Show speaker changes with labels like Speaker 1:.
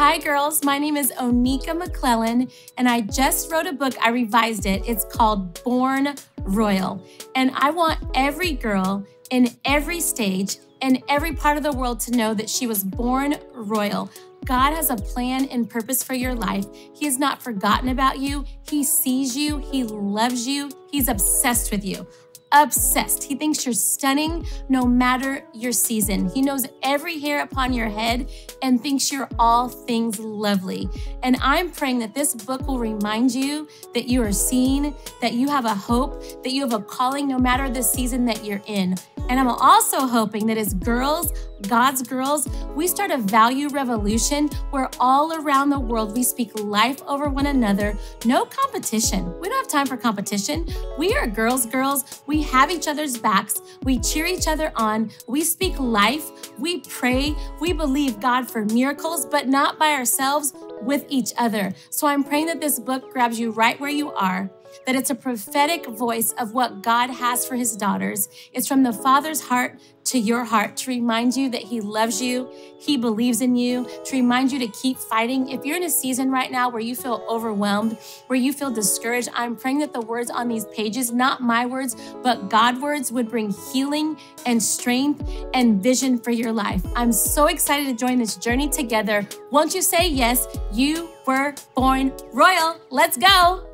Speaker 1: Hi, girls. My name is Oneka McClellan, and I just wrote a book. I revised it. It's called Born Royal. And I want every girl in every stage in every part of the world to know that she was born royal. God has a plan and purpose for your life. He has not forgotten about you. He sees you. He loves you. He's obsessed with you obsessed. He thinks you're stunning no matter your season. He knows every hair upon your head and thinks you're all things lovely. And I'm praying that this book will remind you that you are seen, that you have a hope, that you have a calling no matter the season that you're in. And I'm also hoping that as girls, God's girls, we start a value revolution where all around the world we speak life over one another. No competition. We don't have time for competition. We are girls, girls. We have each other's backs. We cheer each other on. We speak life. We pray. We believe God for miracles, but not by ourselves, with each other. So I'm praying that this book grabs you right where you are that it's a prophetic voice of what God has for his daughters. It's from the Father's heart to your heart to remind you that he loves you, he believes in you, to remind you to keep fighting. If you're in a season right now where you feel overwhelmed, where you feel discouraged, I'm praying that the words on these pages, not my words, but God words, would bring healing and strength and vision for your life. I'm so excited to join this journey together. Won't you say yes? You were born royal. Let's go.